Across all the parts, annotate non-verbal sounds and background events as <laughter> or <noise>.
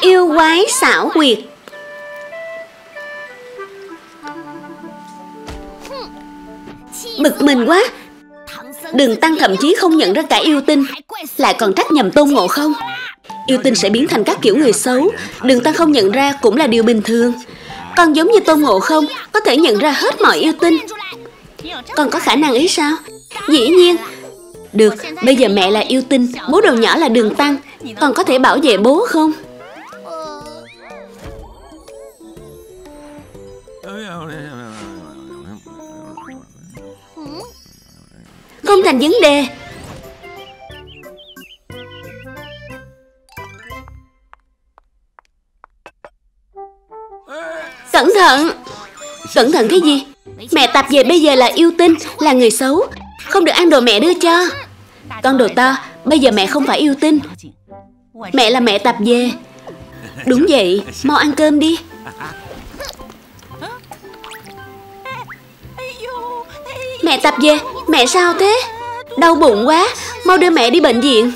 Yêu quái xảo quyệt. Bực mình quá. Đường Tăng thậm chí không nhận ra cả yêu tinh. Lại còn trách nhầm tôn ngộ không? Yêu tinh sẽ biến thành các kiểu người xấu. Đường Tăng không nhận ra cũng là điều bình thường. Con giống như tôn ngộ không Có thể nhận ra hết mọi yêu tinh. Con có khả năng ấy sao? Dĩ nhiên. Được, bây giờ mẹ là yêu tinh Bố đầu nhỏ là đường Tăng. Con có thể bảo vệ bố không? Không thành vấn đề. Cẩn thận. Cẩn thận cái gì? Mẹ tập về bây giờ là yêu tinh, Là người xấu. Không được ăn đồ mẹ đưa cho. Con đồ to, Bây giờ mẹ không phải yêu tinh. Mẹ là mẹ tập về. Đúng vậy, Mau ăn cơm đi. Mẹ tập về. Mẹ sao thế? Đau bụng quá. Mau đưa mẹ đi bệnh viện.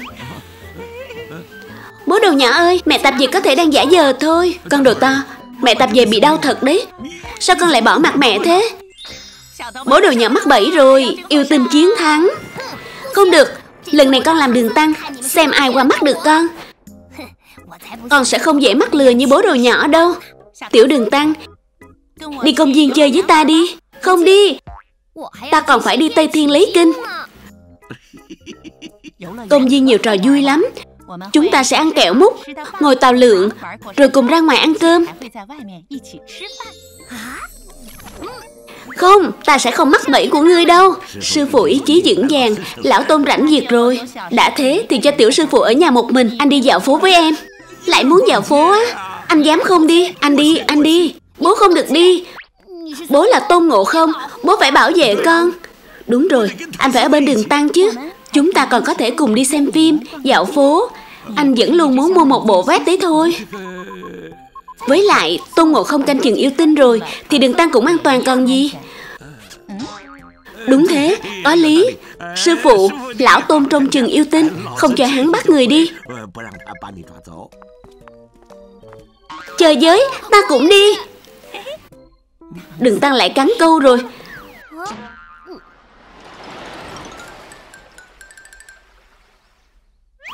Bố đồ nhỏ ơi, Mẹ tập về có thể đang giả giờ thôi. Con đồ to, Mẹ tập về bị đau thật đấy. Sao con lại bỏ mặt mẹ thế? Bố đồ nhỏ mắc bẫy rồi. Yêu tinh chiến thắng. Không được. Lần này con làm đường tăng. Xem ai qua mắt được con. Con sẽ không dễ mắc lừa như bố đồ nhỏ đâu. Tiểu đường tăng, Đi công viên chơi với ta đi. Không đi. Ta còn phải đi Tây Thiên lấy kinh. Công viên nhiều trò vui lắm. Chúng ta sẽ ăn kẹo mút Ngồi tàu lượn Rồi cùng ra ngoài ăn cơm. Không, ta sẽ không mắc bẫy của ngươi đâu. Sư phụ ý chí vững vàng Lão tôn rảnh việc rồi. Đã thế thì cho tiểu sư phụ ở nhà một mình Anh đi dạo phố với em. Lại muốn dạo phố á. Anh dám không đi Anh đi, anh đi. Bố không được đi Bố là tôn ngộ không Bố phải bảo vệ con. Đúng rồi, anh phải ở bên đường tăng chứ. Chúng ta còn có thể cùng đi xem phim, dạo phố. Anh vẫn luôn muốn mua một bộ vest đấy thôi. Với lại, Tôn Ngộ không canh chừng yêu tinh rồi Thì đường tăng cũng an toàn còn gì. Đúng thế, có lý. Sư phụ, lão tôn trông chừng yêu tinh Không cho hắn bắt người đi. Chờ giới, ta cũng đi. Đừng tăng lại cắn câu rồi.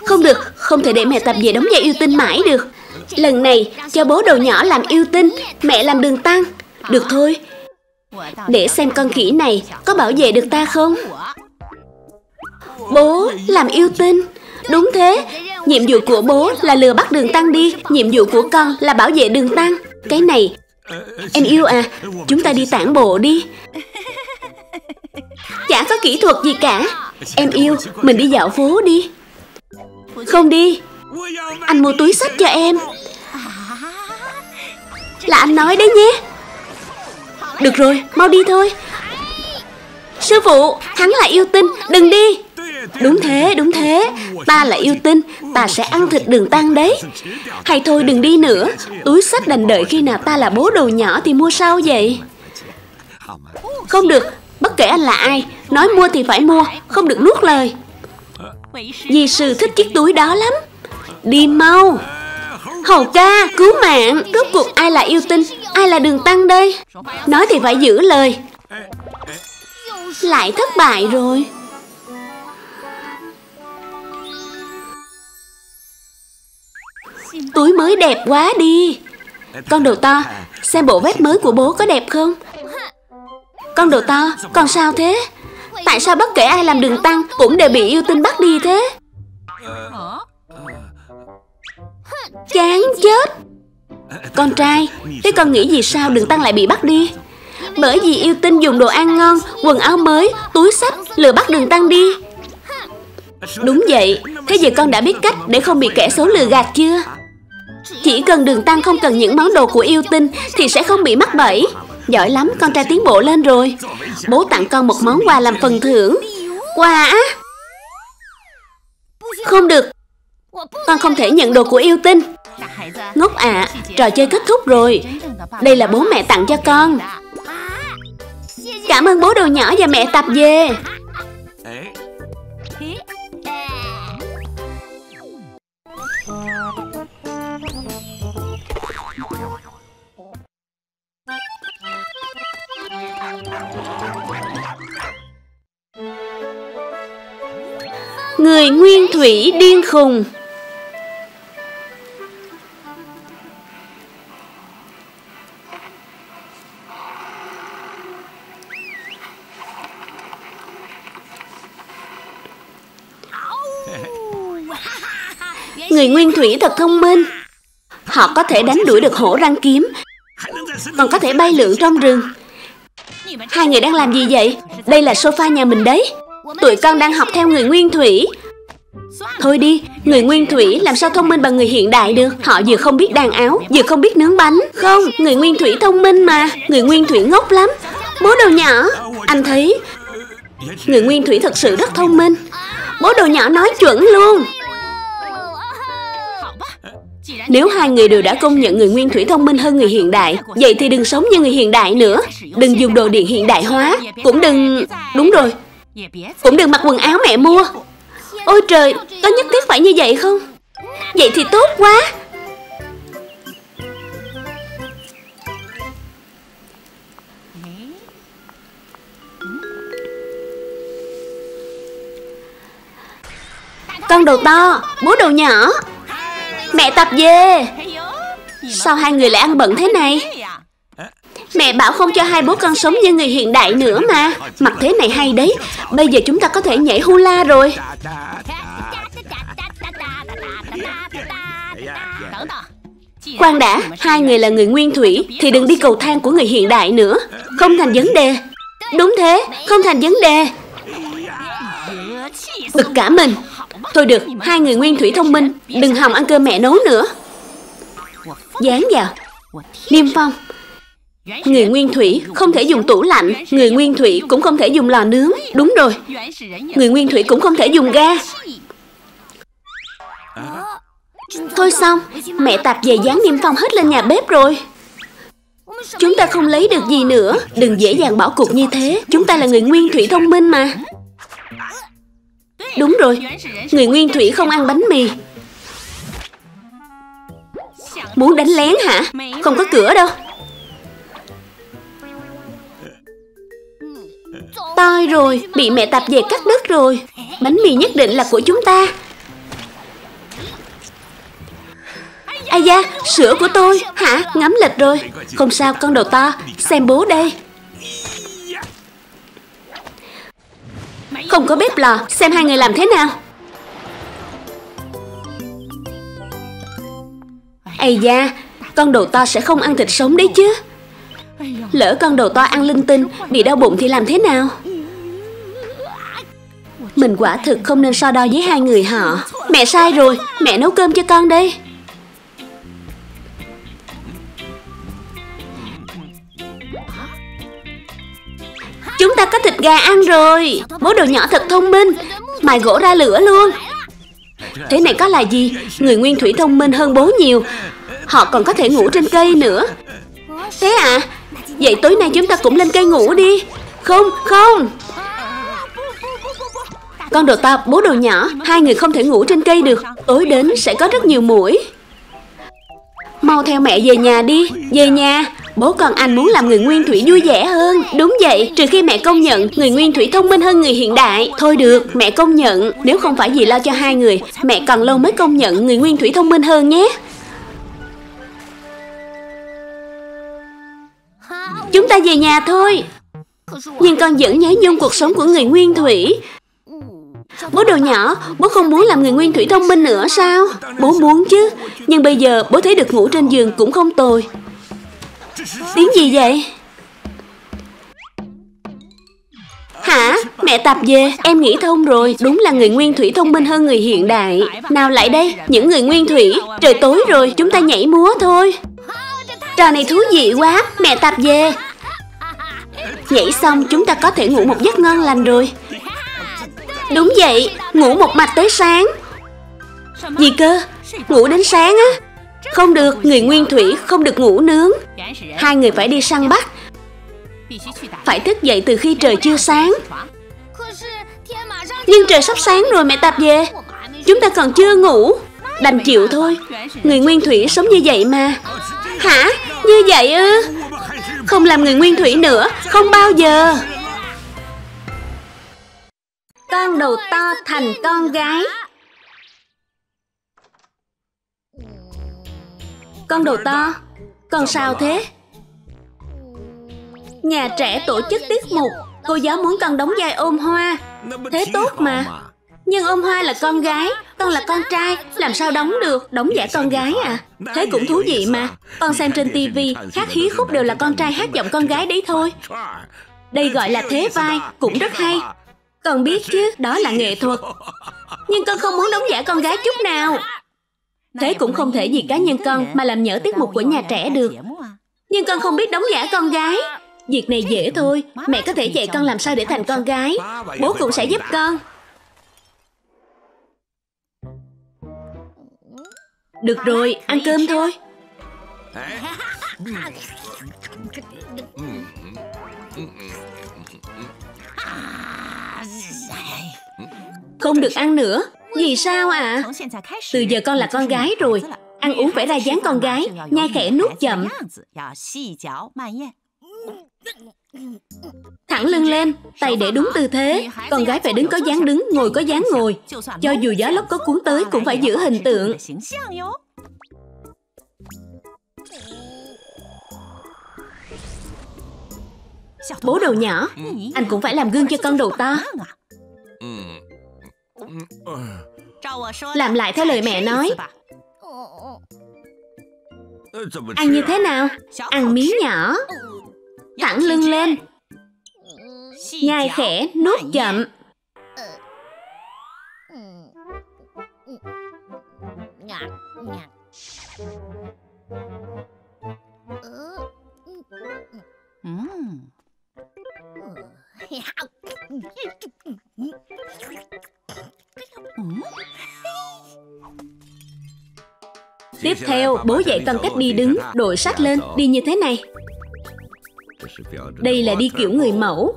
Không được, không thể để mẹ tập về đóng vai yêu tinh mãi được. Lần này cho bố đầu nhỏ làm yêu tinh Mẹ làm đường tăng Được thôi. Để xem con khỉ này có bảo vệ được ta không? Bố làm yêu tinh. Đúng thế. Nhiệm vụ của bố là lừa bắt đường tăng đi. Nhiệm vụ của con là bảo vệ đường tăng Cái này Em yêu à Chúng ta đi tản bộ đi. <laughs> Chả có kỹ thuật gì cả. Em yêu Mình đi dạo phố đi. Không đi. Anh mua túi sách cho em. Là anh nói đấy nhé. Được rồi Mau đi thôi. Sư phụ Hắn là yêu tinh Đừng đi Đúng thế, đúng thế. Ta là yêu tinh Ta sẽ ăn thịt đường tăng đấy. Hay thôi đừng đi nữa. Túi sách đành đợi khi nào ta là bố đồ nhỏ Thì mua sau vậy? Không được Bất kể anh là ai Nói mua thì phải mua Không được nuốt lời. Di sư thích chiếc túi đó lắm. Đi mau. Hầu ca, cứu mạng. Rốt cuộc ai là yêu tinh Ai là đường tăng đây? Nói thì phải giữ lời. Lại thất bại rồi. Túi mới đẹp quá đi. Con đồ to, Xem bộ vest mới của bố có đẹp không? Con đồ to Con sao thế? Tại sao bất kể ai làm đường tăng Cũng đều bị yêu tinh bắt đi thế? Chán chết. Con trai, Thế con nghĩ gì sao đường tăng lại bị bắt đi? Bởi vì yêu tinh dùng đồ ăn ngon, Quần áo mới, Túi sách Lừa bắt đường tăng đi. Đúng vậy, Thế giờ con đã biết cách để không bị kẻ xấu lừa gạt chưa? Chỉ cần đường tăng không cần những món đồ của yêu tinh Thì sẽ không bị mắc bẫy. Giỏi lắm con trai tiến bộ lên rồi. Bố tặng con một món quà làm phần thưởng. Quà á? Không được. Con không thể nhận đồ của yêu tinh. Ngốc ạ à, Trò chơi kết thúc rồi. Đây là bố mẹ tặng cho con. Cảm ơn bố đồ nhỏ và mẹ tập về. Người nguyên thủy điên khùng. Người nguyên thủy thật thông minh. Họ có thể đánh đuổi được hổ răng kiếm, Còn có thể bay lượn trong rừng. Hai người đang làm gì vậy? Đây là sofa nhà mình đấy. Tụi con đang học theo người nguyên thủy. Thôi đi, người nguyên thủy làm sao thông minh bằng người hiện đại được? Họ vừa không biết đàn áo, vừa không biết nướng bánh. Không, người nguyên thủy thông minh mà. Người nguyên thủy ngốc lắm. Bố đồ nhỏ, anh thấy. Người nguyên thủy thật sự rất thông minh. Bố đồ nhỏ nói chuẩn luôn nếu hai người đều đã công nhận người nguyên thủy thông minh hơn người hiện đại Vậy thì đừng sống như người hiện đại nữa. Đừng dùng đồ điện hiện đại hóa. Cũng đừng... Đúng rồi. Cũng đừng mặc quần áo mẹ mua. Ôi trời, có nhất thiết phải như vậy không? Vậy thì tốt quá. Con đầu to, bố đầu nhỏ. Mẹ tập về Sao hai người lại ăn bận thế này? Mẹ bảo không cho hai bố con sống như người hiện đại nữa mà. Mặc thế này hay đấy. Bây giờ chúng ta có thể nhảy hula rồi. Khoan đã, hai người là người nguyên thủy Thì đừng đi cầu thang của người hiện đại nữa. Không thành vấn đề. Đúng thế, không thành vấn đề. Bực cả mình. Thôi được, hai người nguyên thủy thông minh Đừng hòng ăn cơm mẹ nấu nữa. Dán vào. Niêm phong. Người nguyên thủy không thể dùng tủ lạnh Người nguyên thủy cũng không thể dùng lò nướng. Đúng rồi. Người nguyên thủy cũng không thể dùng ga. Thôi xong Mẹ tạp về dán niêm phong hết lên nhà bếp rồi. Chúng ta không lấy được gì nữa. Đừng dễ dàng bỏ cuộc như thế. Chúng ta là người nguyên thủy thông minh mà. Đúng rồi. Người nguyên thủy không ăn bánh mì. Muốn đánh lén hả? Không có cửa đâu. Toi rồi. Bị mẹ tạp về cắt đứt rồi. Bánh mì nhất định là của chúng ta. Ai da, sữa của tôi. Hả, ngắm lệch rồi. Không sao, con đầu to. Xem bố đây. Không có bếp lò. Xem hai người làm thế nào. Ây da, Con đầu to sẽ không ăn thịt sống đấy chứ. Lỡ con đầu to ăn linh tinh, Bị đau bụng thì làm thế nào? Mình quả thực không nên so đo với hai người họ. Mẹ sai rồi, Mẹ nấu cơm cho con đây. Chúng ta có thịt gà ăn rồi. Bố đồ nhỏ thật thông minh. Mài gỗ ra lửa luôn. Thế này có là gì? Người nguyên thủy thông minh hơn bố nhiều. Họ còn có thể ngủ trên cây nữa. Thế à? Vậy tối nay chúng ta cũng lên cây ngủ đi. Không không. Con đồ to, bố đồ nhỏ, Hai người không thể ngủ trên cây được. Tối đến sẽ có rất nhiều mũi Mau theo mẹ về nhà đi. Về nhà Bố con anh muốn làm người nguyên thủy vui vẻ hơn. Đúng vậy, trừ khi mẹ công nhận Người nguyên thủy thông minh hơn người hiện đại. Thôi được, mẹ công nhận. Nếu không phải vì lo cho hai người Mẹ còn lâu mới công nhận người nguyên thủy thông minh hơn nhé. Chúng ta về nhà thôi. Nhưng con vẫn nhớ nhung cuộc sống của người nguyên thủy. Bố đồ nhỏ, bố không muốn làm người nguyên thủy thông minh nữa sao? Bố muốn chứ. Nhưng bây giờ bố thấy được ngủ trên giường cũng không tồi. Tiếng gì vậy? Hả? Mẹ tập về, em nghĩ thông rồi. Đúng là người nguyên thủy thông minh hơn người hiện đại. Nào lại đây, những người nguyên thủy. Trời tối rồi, chúng ta nhảy múa thôi. Trò này thú vị quá, mẹ tập về. Nhảy xong chúng ta có thể ngủ một giấc ngon lành rồi. Đúng vậy, ngủ một mạch tới sáng. Gì cơ? Ngủ đến sáng á? Không được, người nguyên thủy không được ngủ nướng. Hai người phải đi săn bắt. Phải thức dậy từ khi trời chưa sáng. Nhưng trời sắp sáng rồi mẹ tạp về. Chúng ta còn chưa ngủ. Đành chịu thôi. Người nguyên thủy sống như vậy mà. Hả? Như vậy ư? Không làm người nguyên thủy nữa Không bao giờ. Con đầu to thành con gái. Con đầu to Con sao thế? Nhà trẻ tổ chức tiết mục. Cô giáo muốn con đóng vai ôm hoa. Thế tốt mà. Nhưng ôm hoa là con gái. Con là con trai. Làm sao đóng được? Đóng giả con gái à? Thế cũng thú vị mà. Con xem trên tivi Hát hí khúc đều là con trai hát giọng con gái đấy thôi. Đây gọi là thế vai Cũng rất hay con biết chứ Đó là nghệ thuật. Nhưng con không muốn đóng giả con gái chút nào. Thế cũng không thể vì cá nhân con Mà làm nhỡ tiết mục của nhà trẻ được. Nhưng con không biết đóng giả con gái. Việc này dễ thôi Mẹ có thể dạy con làm sao để thành con gái. Bố cũng sẽ giúp con. Được rồi, ăn cơm thôi. Không được ăn nữa. Vì sao ạ? À? Từ giờ con là con gái rồi. Ăn uống phải ra dáng con gái. Nhai khẽ nuốt chậm. Thẳng lưng lên, tay để đúng tư thế. Con gái phải đứng có dáng đứng, ngồi có dáng ngồi. Cho dù gió lốc có cuốn tới cũng phải giữ hình tượng. Bố đầu nhỏ, anh cũng phải làm gương cho con đầu to. Làm lại theo lời mẹ nói。Ăn như thế nào? Ăn miếng nhỏ。Thẳng lưng lên。Nhai khẽ, nuốt chậm theo, bố dạy con cách đi đứng, đội sách lên, đi như thế này. Đây là đi kiểu người mẫu.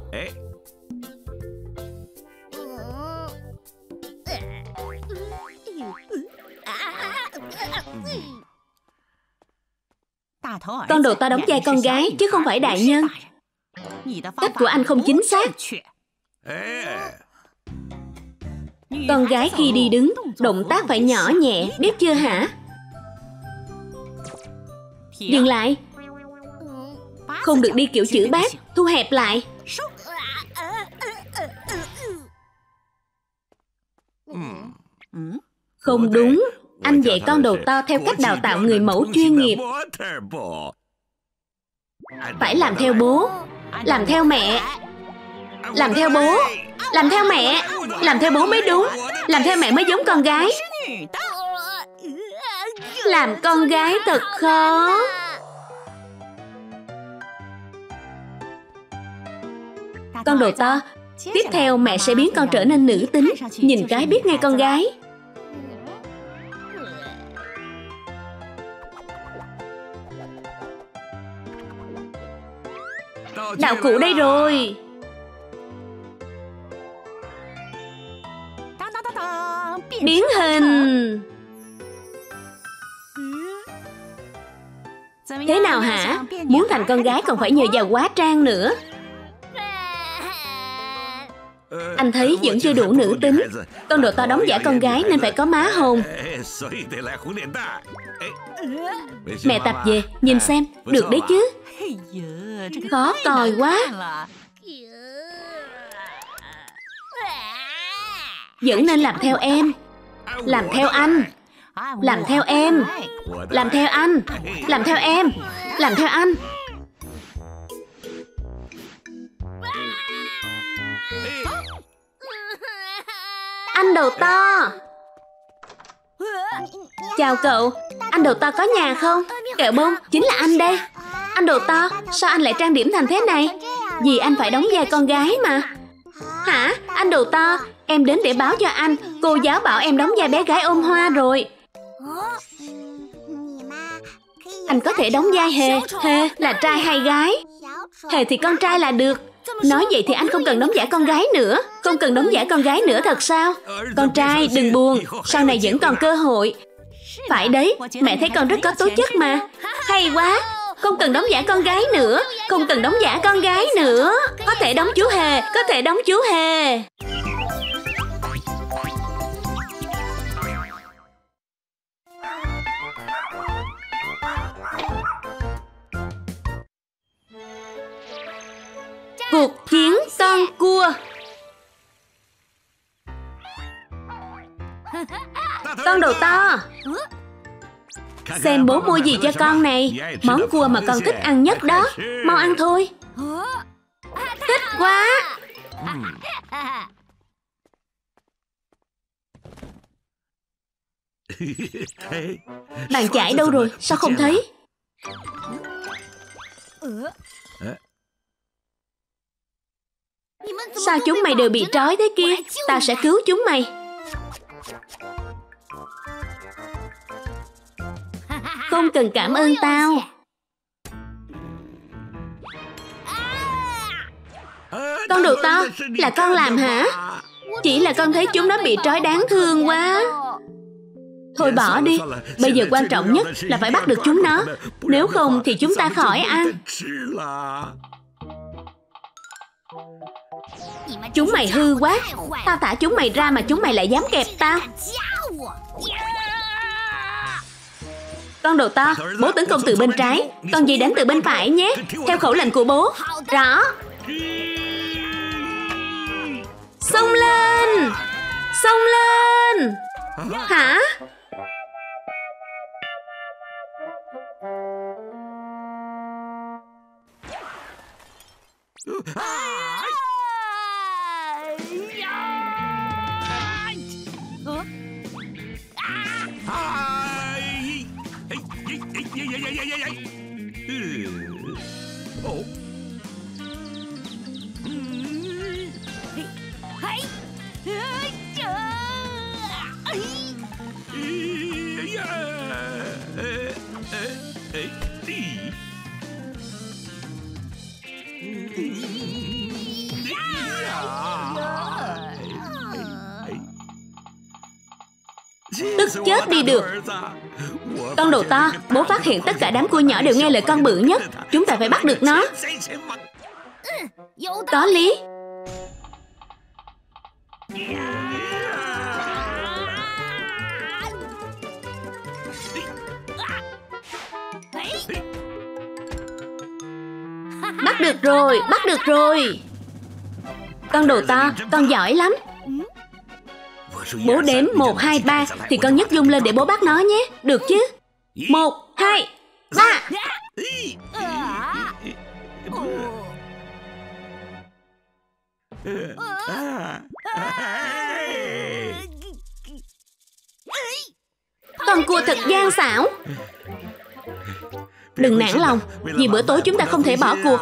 Con đồ to đóng vai con gái chứ không phải đại nhân. Cách của anh không chính xác. Con gái khi đi đứng, động tác phải nhỏ nhẹ, biết chưa hả? Dừng lại, không được đi kiểu chữ bát Thu hẹp lại. Không đúng. Anh dạy con đầu to theo cách đào tạo người mẫu chuyên nghiệp. Phải làm theo bố. Làm theo mẹ. Làm theo bố. Làm theo mẹ. Làm theo bố mới đúng. Làm theo mẹ mới giống con gái làm con gái thật khó. Con đồ to, Tiếp theo mẹ sẽ biến con trở nên nữ tính. Nhìn cái biết ngay con gái. Đạo cụ đây rồi. Biến hình. Thế nào hả? Muốn thành con gái còn phải nhờ vào quá trang nữa. Anh thấy vẫn chưa đủ nữ tính. Con đồ to đóng giả con gái nên phải có má hồng Mẹ tập về Nhìn xem Được đấy chứ. Khó coi quá. Vẫn nên làm theo em. Làm theo anh làm theo em. Làm theo anh. Làm theo em. Làm theo anh. Anh đầu to. Chào cậu. Anh đầu to có nhà không? Kẹo bông, chính là anh đây. Anh đầu to, Sao anh lại trang điểm thành thế này? Vì anh phải đóng vai con gái mà. Hả? Anh đầu to, Em đến để báo cho anh. Cô giáo bảo em đóng vai bé gái ôm hoa rồi. Anh có thể đóng vai Hề. Hề là trai hay gái? Hề thì con trai là được. Nói vậy thì anh không cần đóng giả con gái nữa. Không cần đóng giả con gái nữa thật sao? Con trai, đừng buồn. Sau này vẫn còn cơ hội. Phải đấy, Mẹ thấy con rất có tố chất mà. Hay quá. Không cần đóng giả con gái nữa. Không cần đóng giả con gái nữa. Có thể đóng chú Hề, Có thể đóng chú Hề. Cuộc chiến con cua. Con đầu to. Xem bố mua gì cho con này. Món cua mà con thích ăn nhất đó. Mau ăn thôi. Thích quá. Bàn chải đâu rồi? Sao không thấy? Sao chúng mày đều bị trói thế kia? Tao sẽ cứu chúng mày. Không cần cảm ơn tao. Con đồ to Là con làm hả? Chỉ là con thấy chúng nó bị trói đáng thương quá. Thôi bỏ đi. Bây giờ quan trọng nhất là phải bắt được chúng nó. Nếu không thì chúng ta khỏi ăn Chúng mày hư quá. Tao thả chúng mày ra mà chúng mày lại dám kẹp tao. Con đồ to, Bố tấn công từ bên trái. Con gì đánh từ bên phải nhé. Theo khẩu lệnh của bố. Rõ. Xông lên. Xông lên. Hả? Tức chết đi được. Con đồ to Bố phát hiện tất cả đám cua nhỏ đều nghe lời con bự nhất. Chúng ta phải bắt được nó. Có lý. Bắt được rồi Bắt được rồi. Con đồ to Con giỏi lắm. Bố đếm 1, 2, 3 Thì con nhấc dung lên để bố bắt nó nhé. Được chứ? 1, 2, 3 Con cua thật gian xảo. Đừng nản lòng Vì bữa tối chúng ta không thể bỏ cuộc.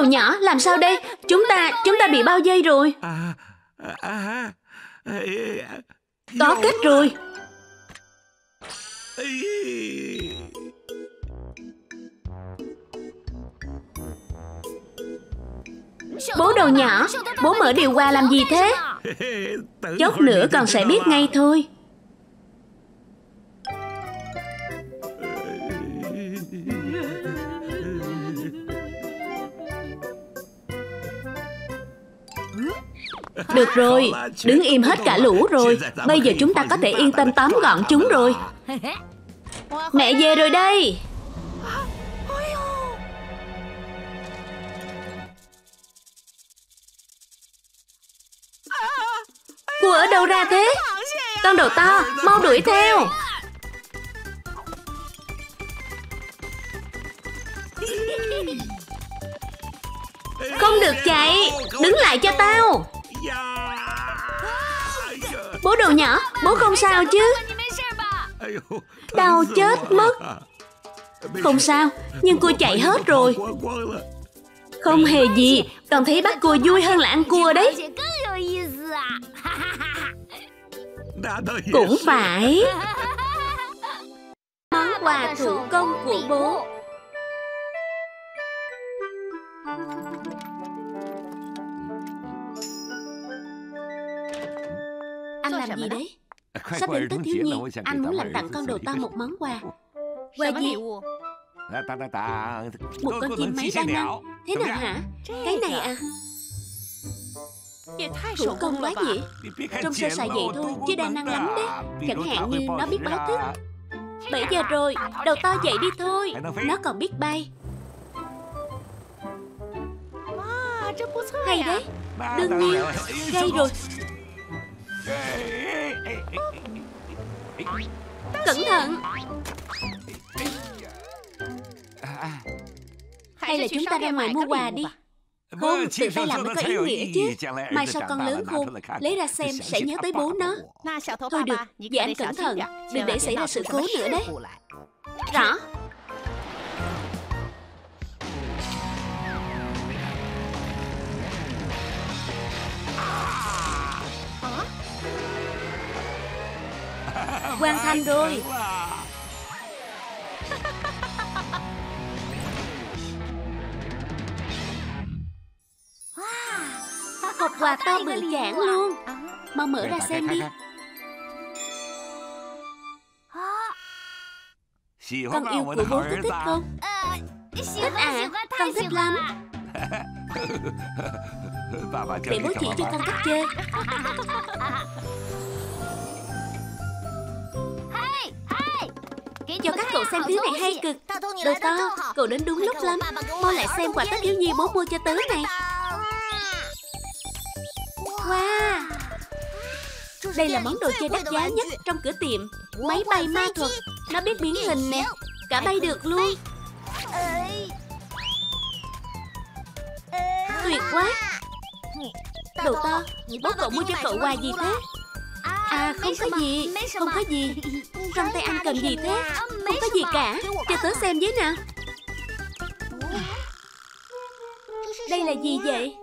Đồ nhỏ làm sao đây? Chúng ta Chúng ta bị bao dây rồi. Có kết rồi. Bố đồ nhỏ Bố mở điều hòa làm gì thế? <laughs> Chốc nữa con sẽ biết ngay thôi Được rồi, đứng im hết cả lũ rồi. Bây giờ chúng ta có thể yên tâm tóm gọn chúng rồi. <laughs> Mẹ về rồi đây. Cua ở đâu ra thế? Con đồ to, mau đuổi theo. Không được chạy Đứng lại cho tao Bố đồ nhỏ Bố không sao chứ. Đau chết mất. Không sao Nhưng cua chạy hết rồi. Không hề gì Con thấy bắt cua vui hơn là ăn cua đấy. Cũng phải. <laughs> Món quà thủ công của bố Anh làm gì đấy? Sắp đến Tết Thiếu Nhi Anh muốn làm tặng con đồ to một món quà. Quà gì? Một con chim máy đa năng. Thế nào hả? Cái này à? Thủ công quá nhỉ Trông sơ sài vậy thôi Chứ đa năng lắm đấy. Chẳng hạn như nó biết báo thức. 7 giờ rồi Đầu to dậy đi thôi. Nó còn biết bay. Hay đấy. Đương nhiên Gây rồi Cẩn thận. Hay là chúng ta ra ngoài mua quà đi. Không, tự tay làm mới có ý nghĩa chứ. Mai sau con lớn khôn Lấy ra xem sẽ nhớ tới bố nó. Thôi được, vậy anh cẩn thận. Đừng để xảy ra sự cố nữa đấy. Rõ Hoàn thành rồi Hộp quà to bự chản luôn. Mau mở ra xem đi. Con yêu <laughs> của bố có thích không? Thích à, con thích lắm. Để bố chỉ cho con cách chơi <laughs> Cho các cậu xem thứ này hay cực. Đồ to, cậu đến đúng lúc lắm. Mau lại xem quà Tết thiếu nhi bố mua cho tớ này. Wow. Đây là món đồ chơi đắt giá nhất trong cửa tiệm. Máy bay ma thuật. Nó biết biến hình nè. Cả bay được luôn. Tuyệt quá. Đồ to Bố cậu mua cho cậu quà gì thế? À không có gì Không có gì. Trong tay anh cầm gì thế không có gì cả. Cho tớ xem với nào. Đây là gì vậy?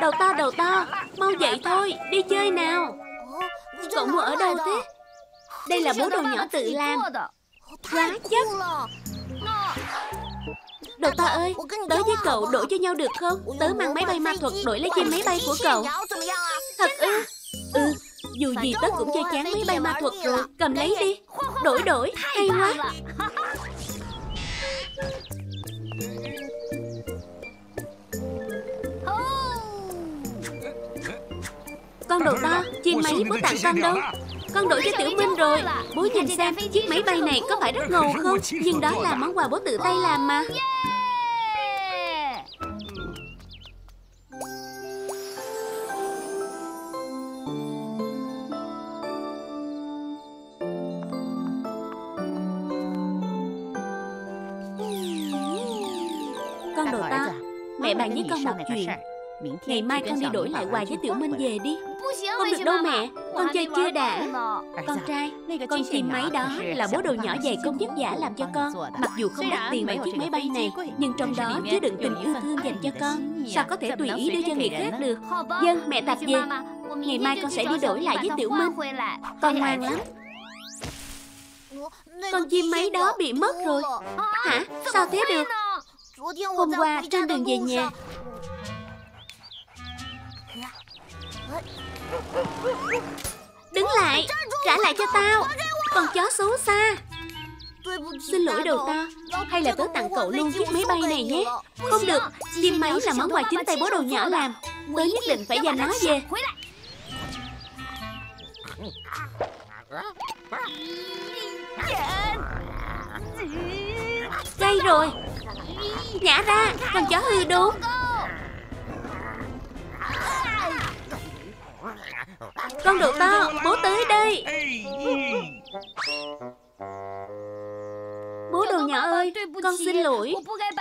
Đầu to đầu to. Mau dậy thôi. Đi chơi nào. Cậu mua ở đâu thế? Đây là bố đồ nhỏ tự làm. Quá chất. Đầu to ơi, Tớ với cậu đổi cho nhau được không? Tớ mang máy bay ma thuật đổi lấy chim máy bay của cậu. Thật ư? Ừ. Dù gì tớ cũng chơi chán máy bay ma thuật rồi. Cầm lấy đi. Đổi đổi Hay quá. Con đồ to Chim máy bố tặng con đâu? con đổi cho Tiểu Minh rồi. Bố nhìn xem chiếc máy bay này có phải rất ngầu không? Nhưng đó là món quà bố tự tay làm mà chuyện. Ngày mai con đi đổi lại quà với Tiểu Minh về đi. Không được đâu mẹ Con chơi chưa đã. Con trai Con chim máy đó là bố đồ nhỏ dày công vất giả làm cho con. Mặc dù không đắt tiền bằng chiếc máy bay này Nhưng trong đó chứa đựng tình yêu thương dành cho con. Sao có thể tùy ý đưa cho người khác được? Dân mẹ tập về Ngày mai con sẽ đi đổi lại với Tiểu Minh Con ngoan lắm Con chim máy đó bị mất rồi Hả? Sao thế được? Hôm qua trên đường về nhà Đứng lại, Trả lại cho tao. Con chó xấu xa. Xin lỗi đầu to Hay là tớ tặng cậu luôn chiếc máy bay này nhé. Không được, Chim máy là món quà chính tay bố đồ nhỏ làm. Tớ nhất định phải giành nó về. Đây rồi. Nhả ra, Con chó hư đốn. Con đồ to Bố tới đây. Bố đồ nhỏ ơi, Con xin lỗi.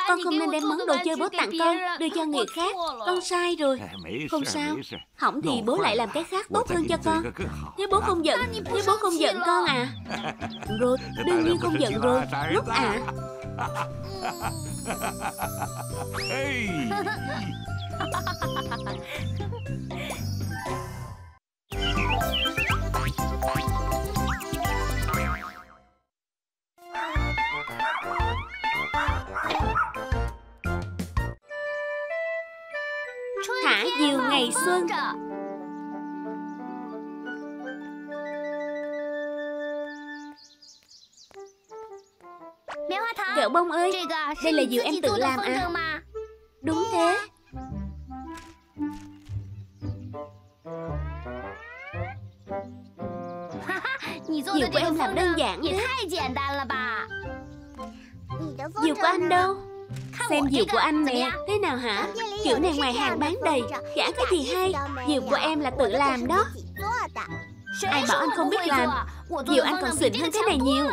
Con không nên đem món đồ chơi bố tặng con, Đưa cho người khác. Con sai rồi. Không sao. Hỏng thì bố lại làm cái khác tốt hơn cho con. Nếu bố không giận, nếu bố không giận con à? Rồi Đương nhiên không giận rồi. Lúc à? Hey! Ngày xuân. Kẹo bông ơi Đây là diều em tự làm à? Đúng thế. <laughs> Diều của em làm đơn giản thế. Diều của anh đâu? Xem diều của anh nè. Thế nào hả Kiểu này ngoài hàng bán đầy, Gã cái gì hay? Diều của em là tự làm đó. Ai bảo anh không biết làm? Diều anh còn xịn hơn cái này nhiều.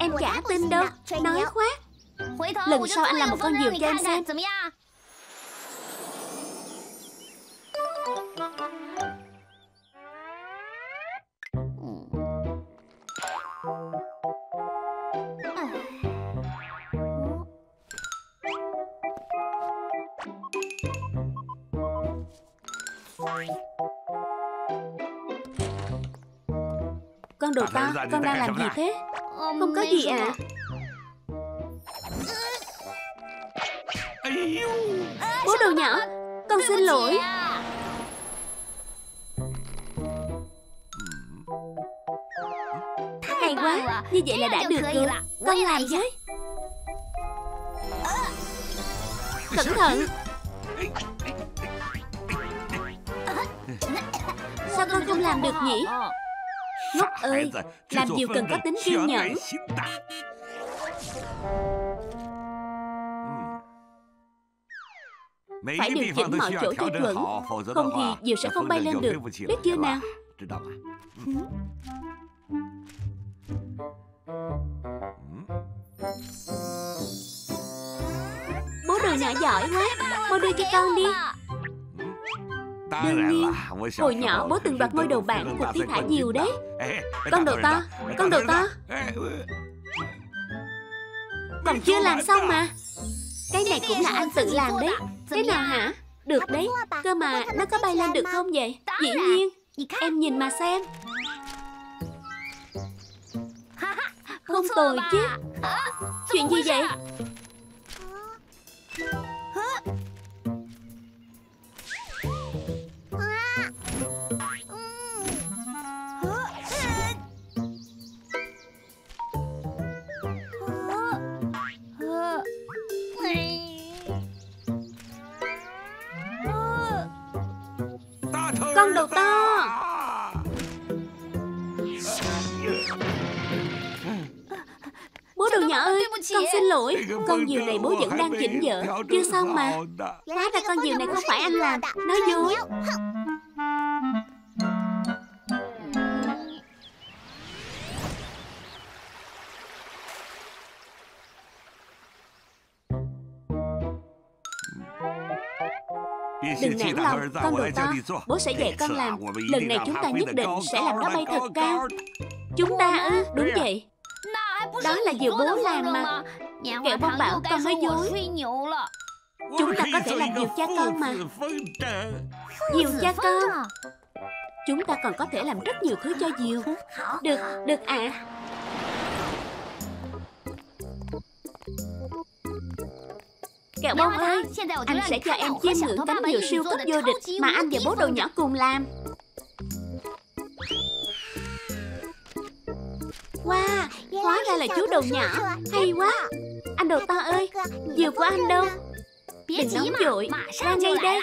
Em chả tin đâu. Nói khoác. Lần sau anh làm một con diều cho em xem. Làm gì thế? Không có gì à? Bố đồ nhỏ Con xin lỗi. Hay quá Như vậy là đã được rồi. Con làm với. Cẩn thận. Sao con không làm được nhỉ Ngốc ơi Làm điều cần có tính kiên nhẫn. Phải điều chỉnh mọi chỗ cho chuẩn. Không thì diều sẽ không bay lên được. Biết chưa nào? Bố đồ nhỏ giỏi quá. Bố đưa cho con đi Đương nhiên Hồi nhỏ bố từng đoạt ngôi đầu bảng cuộc thi thả diều đấy. Con đồ to Con đồ to Còn chưa làm xong mà. Cái này cũng là anh tự làm đấy. Thế nào hả? Được đấy. Cơ mà nó có bay lên được không vậy? Dĩ nhiên. Em nhìn mà xem. <laughs> Không tồi chứ. Chuyện gì vậy Con đầu to Bố đồ nhỏ ơi Con xin lỗi Con diều này bố vẫn đang chỉnh vợ. Chưa xong mà? Hóa ra con diều này không phải anh làm. Nói dối con đồ to Bố sẽ dạy con làm. Lần này chúng ta nhất định sẽ làm nó bay thật cao. Chúng ta ư, đúng vậy. Đó là điều bố làm mà. Kẹo bông bảo con nói dối. Chúng ta có thể làm diều cha con mà. Diều cha con. Chúng ta còn có thể làm rất nhiều thứ cho diều Được, được ạ à. Kẹo bông ơi Anh sẽ cho em chiêm ngưỡng cánh diều siêu cấp vô địch Mà anh và bố đồ nhỏ cùng làm. Wow Hóa ra là chú đồ nhỏ Hay quá. Anh đồ to ơi Diều của anh đâu. Đừng nóng vội. Ra ngay đây.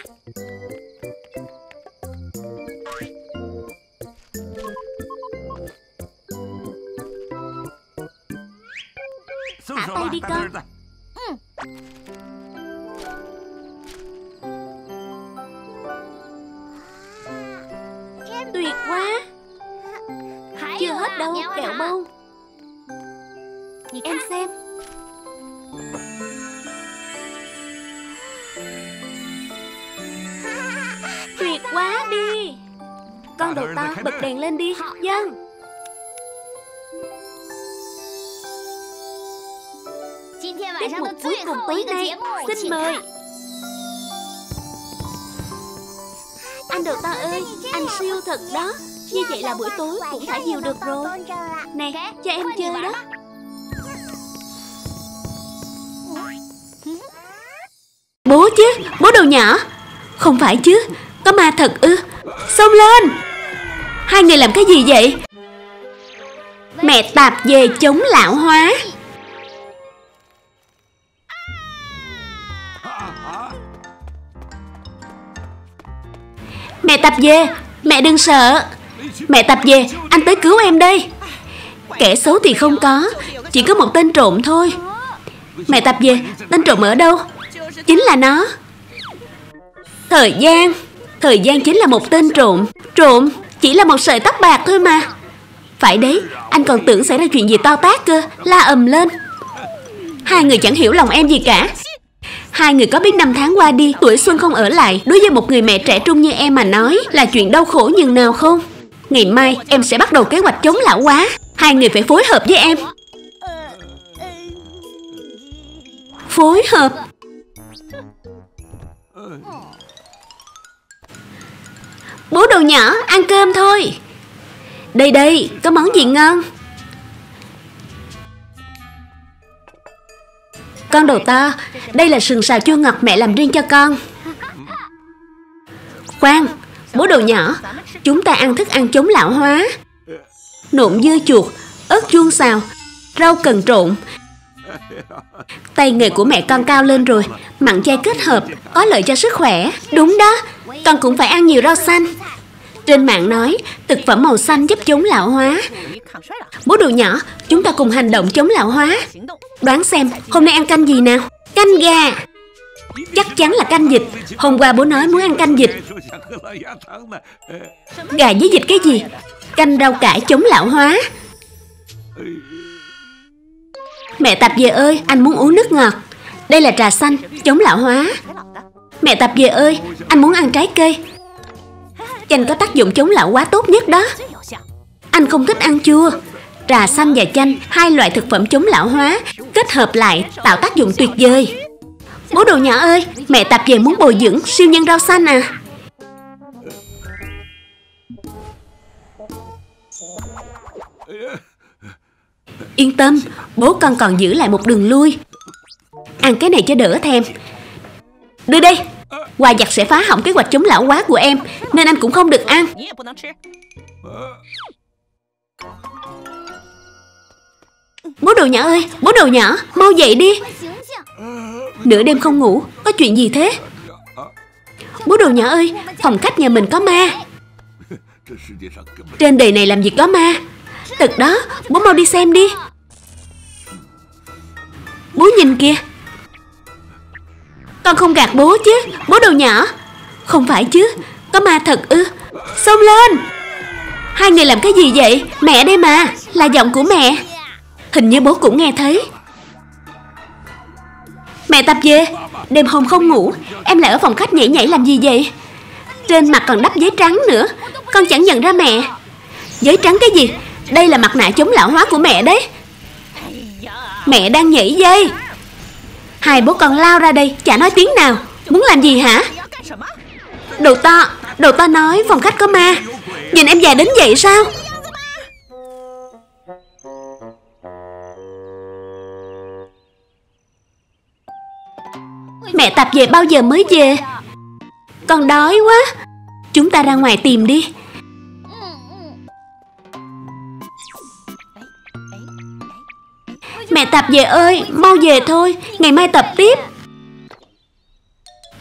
Thả tay đi con bông Em xem. Tuyệt quá đi Con đầu to bật đèn lên đi. Dân. Tiết mục cuối cùng tối nay Xin mời. Anh đầu to ơi Anh siêu thật đó Như vậy là buổi tối cũng thả diều được rồi. Nè cho em chơi đó. Bố chứ Bố đầu nhỏ. Không phải chứ Có ma thật ư. Xông lên. Hai người làm cái gì vậy? Mẹ tạp về chống lão hóa. Mẹ tạp về Mẹ đừng sợ Mẹ tập về, Anh tới cứu em đây. Kẻ xấu thì không có, Chỉ có một tên trộm thôi. Mẹ tập về, Tên trộm ở đâu? Chính là nó. Thời gian Thời gian chính là một tên trộm. Trộm Chỉ là một sợi tóc bạc thôi mà. Phải đấy, Anh còn tưởng xảy ra chuyện gì to tát cơ, La ầm lên. Hai người chẳng hiểu lòng em gì cả. Hai người có biết năm tháng qua đi, Tuổi xuân không ở lại, Đối với một người mẹ trẻ trung như em mà nói Là chuyện đau khổ nhường nào không? Ngày mai em sẽ bắt đầu kế hoạch chống lão quá Hai người phải phối hợp với em. Phối hợp. Bố đồ nhỏ, ăn cơm thôi. Đây đây, có món gì ngon? Con đầu to, Đây là sườn xào chua ngọt mẹ làm riêng cho con. Khoan Bố đồ nhỏ, Chúng ta ăn thức ăn chống lão hóa. Nộm dưa chuột, Ớt chuông xào, Rau cần trộn. Tay nghề của mẹ con cao lên rồi, Mặn chay kết hợp, Có lợi cho sức khỏe. Đúng đó, Con cũng phải ăn nhiều rau xanh. Trên mạng nói, Thực phẩm màu xanh giúp chống lão hóa. Bố đồ nhỏ, Chúng ta cùng hành động chống lão hóa. Đoán xem Hôm nay ăn canh gì nào? Canh gà. Chắc chắn là canh dịch. Hôm qua bố nói muốn ăn canh dịch. Gà với dịch cái gì? Canh rau cải chống lão hóa. Mẹ Tạp về ơi, Anh muốn uống nước ngọt. Đây là trà xanh, chống lão hóa. Mẹ Tạp về ơi, Anh muốn ăn trái cây. Chanh có tác dụng chống lão hóa tốt nhất đó. Anh không thích ăn chua. Trà xanh và chanh, Hai loại thực phẩm chống lão hóa, Kết hợp lại tạo tác dụng tuyệt vời. Bố đồ nhỏ ơi, Mẹ tập về muốn bồi dưỡng siêu nhân rau xanh à. Yên tâm, Bố con còn giữ lại một đường lui. Ăn cái này cho đỡ thèm. Đưa đây Quà giặt sẽ phá hỏng kế hoạch chống lão quá của em, Nên anh cũng không được ăn. Bố đồ nhỏ ơi, Bố đồ nhỏ, Mau dậy đi. Nửa đêm không ngủ, Có chuyện gì thế? Bố đồ nhỏ ơi, Phòng khách nhà mình có ma. Trên đời này làm gì có ma? Thật đó, Bố mau đi xem đi. Bố nhìn kìa. Con không gạt bố chứ, Bố đồ nhỏ. Không phải chứ, Có ma thật ư. Xông lên. Hai người làm cái gì vậy? Mẹ đây mà, Là giọng của mẹ. Hình như bố cũng nghe thấy. Mẹ tập về Đêm hôm không ngủ, Em lại ở phòng khách nhảy nhảy làm gì vậy? Trên mặt còn đắp giấy trắng nữa, Con chẳng nhận ra mẹ. Giấy trắng cái gì? Đây là mặt nạ chống lão hóa của mẹ đấy. Mẹ đang nhảy dây. Hai bố con lao ra đây, Chả nói tiếng nào. Muốn làm gì hả? Đồ to Đồ to nói, phòng khách có ma. Nhìn em già đến vậy sao? Mẹ tập về bao giờ mới về? Con đói quá. Chúng ta ra ngoài tìm đi. Mẹ tập về ơi, Mau về thôi. Ngày mai tập tiếp.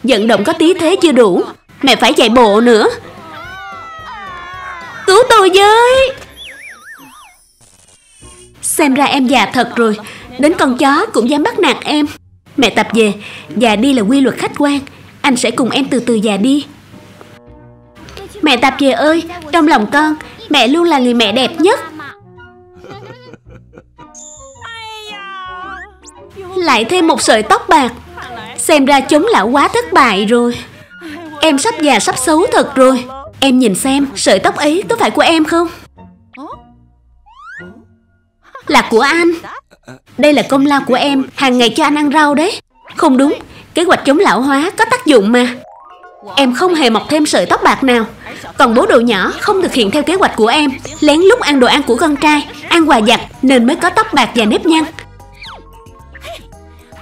Vận động có tí thế chưa đủ. Mẹ phải chạy bộ nữa. Cứu tôi với. Xem ra em già thật rồi. Đến con chó cũng dám bắt nạt em. Mẹ tập về. Già đi là quy luật khách quan. Anh sẽ cùng em từ từ già đi. Mẹ tập về ơi, Trong lòng con, Mẹ luôn là người mẹ đẹp nhất. Lại thêm một sợi tóc bạc. Xem ra chống lão quá thất bại rồi. Em sắp già, sắp xấu thật rồi. Em nhìn xem, sợi tóc ấy có phải của em không? Là của anh. Đây là công lao của em, Hàng ngày cho anh ăn rau đấy. Không đúng, Kế hoạch chống lão hóa có tác dụng mà. Em không hề mọc thêm sợi tóc bạc nào. Còn bố đồ nhỏ không thực hiện theo kế hoạch của em. Lén lút ăn đồ ăn của con trai, Ăn quà giặt nên mới có tóc bạc và nếp nhăn.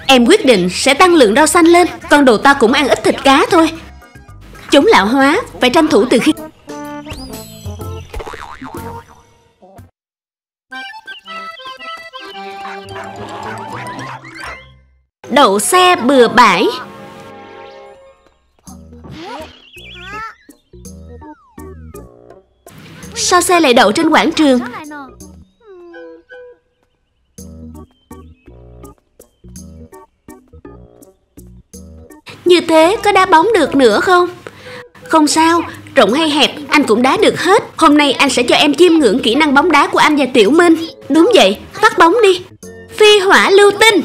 Em quyết định sẽ tăng lượng rau xanh lên Con đồ to cũng ăn ít thịt cá thôi. Chống lão hóa Phải tranh thủ từ khi Đậu xe bừa bãi. Sao xe lại đậu trên quảng trường? Như thế có đá bóng được nữa không? Không sao, rộng hay hẹp anh cũng đá được hết. Hôm nay anh sẽ cho em chiêm ngưỡng kỹ năng bóng đá của anh và Tiểu Minh. Đúng vậy, phát bóng đi. Phi hỏa lưu tinh.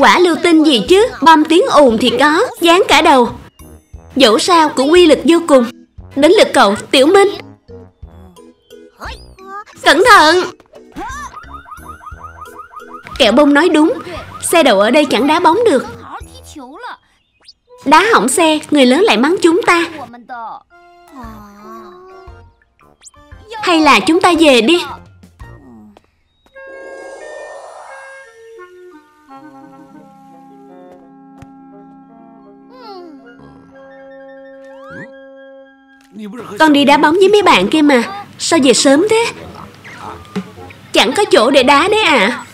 Quả lưu tinh gì chứ? Bom tiếng ồn thì có, Dán cả đầu. Dẫu sao cũng uy lực vô cùng. Đến lượt cậu, Tiểu Minh. Cẩn thận! Kẹo bông nói đúng. Xe đậu ở đây chẳng đá bóng được. Đá hỏng xe, Người lớn lại mắng chúng ta. Hay là chúng ta về đi. Con đi đá bóng với mấy bạn kia mà. Sao về sớm thế? Chẳng có chỗ để đá đấy à.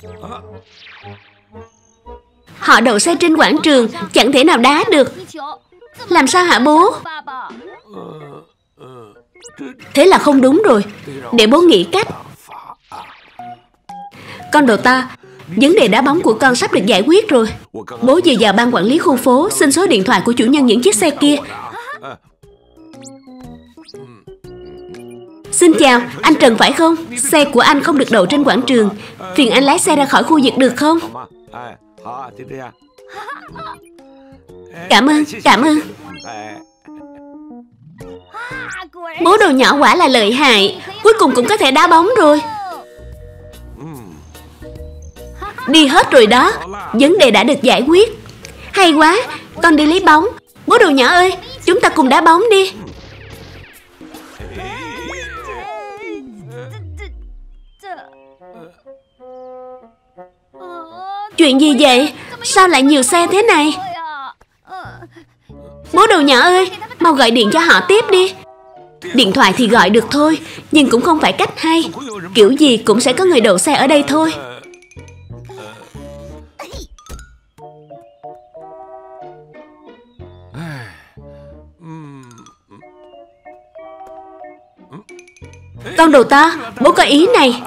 Họ đậu xe trên quảng trường, Chẳng thể nào đá được. Làm sao hả bố? Thế là không đúng rồi. Để bố nghĩ cách. Con đồ ta Vấn đề đá bóng của con sắp được giải quyết rồi. Bố vừa vào ban quản lý khu phố, Xin số điện thoại của chủ nhân những chiếc xe kia. Xin chào, anh Trần phải không? Xe của anh không được đậu trên quảng trường. Phiền anh lái xe ra khỏi khu vực được không? Cảm ơn, cảm ơn. Bố đồ nhỏ quả là lợi hại. Cuối cùng cũng có thể đá bóng rồi. Đi hết rồi đó. Vấn đề đã được giải quyết. Hay quá, con đi lấy bóng. Bố đồ nhỏ ơi, chúng ta cùng đá bóng đi. Chuyện gì vậy? Sao lại nhiều xe thế này? Bố đồ nhỏ ơi, mau gọi điện cho họ tiếp đi Điện thoại thì gọi được thôi Nhưng cũng không phải cách hay Kiểu gì cũng sẽ có người đậu xe ở đây thôi Con đồ to, bố có ý này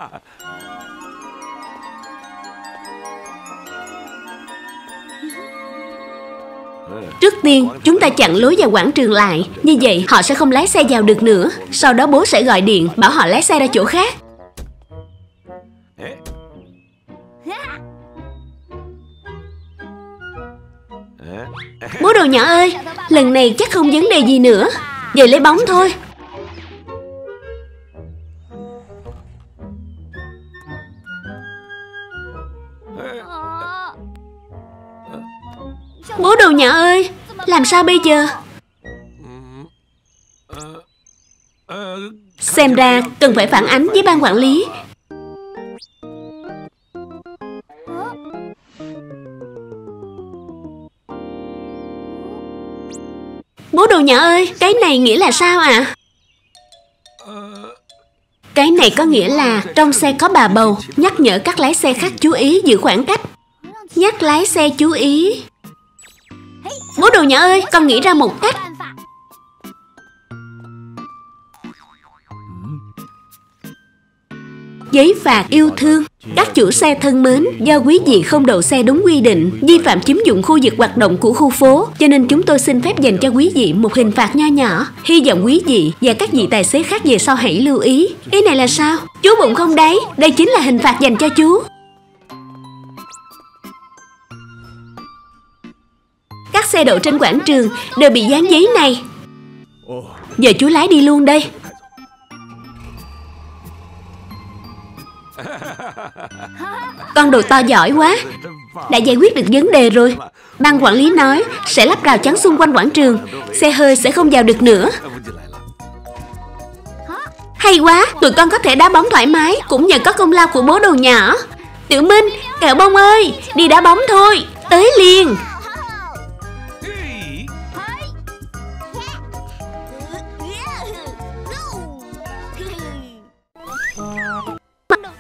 Trước tiên, chúng ta chặn lối vào quảng trường lại. Như vậy họ sẽ không lái xe vào được nữa. Sau đó bố sẽ gọi điện Bảo họ lái xe ra chỗ khác. Bố đồ nhỏ ơi Lần này chắc không vấn đề gì nữa. Về lấy bóng thôi. Nhỏ ơi, Làm sao bây giờ? Xem ra cần phải phản ánh với ban quản lý. Bố đồ nhỏ ơi, Cái này nghĩa là sao ạ? À? Cái này có nghĩa là Trong xe có bà bầu, Nhắc nhở các lái xe khác chú ý giữ khoảng cách. Nhắc lái xe chú ý. Bố đồ nhỏ ơi, con nghĩ ra một cách Giấy phạt yêu thương Các chủ xe thân mến, do quý vị không đậu xe đúng quy định, vi phạm chiếm dụng khu vực hoạt động của khu phố, cho nên chúng tôi xin phép dành cho quý vị một hình phạt nho nhỏ. Hy vọng quý vị và các vị tài xế khác về sau hãy lưu ý. ý này là sao? Chú bụng không đấy, đây chính là hình phạt dành cho chú. Xe đậu trên quảng trường đều bị dán giấy này. Giờ chú lái đi luôn đây. Con đồ to giỏi quá. Đã giải quyết được vấn đề rồi. Ban quản lý nói sẽ lắp rào chắn xung quanh quảng trường. Xe hơi sẽ không vào được nữa. Hay quá, tụi con có thể đá bóng thoải mái Cũng nhờ có công lao của bố đồ nhỏ. Tiểu Minh, kẹo bông ơi, đi đá bóng thôi. Tới liền. No.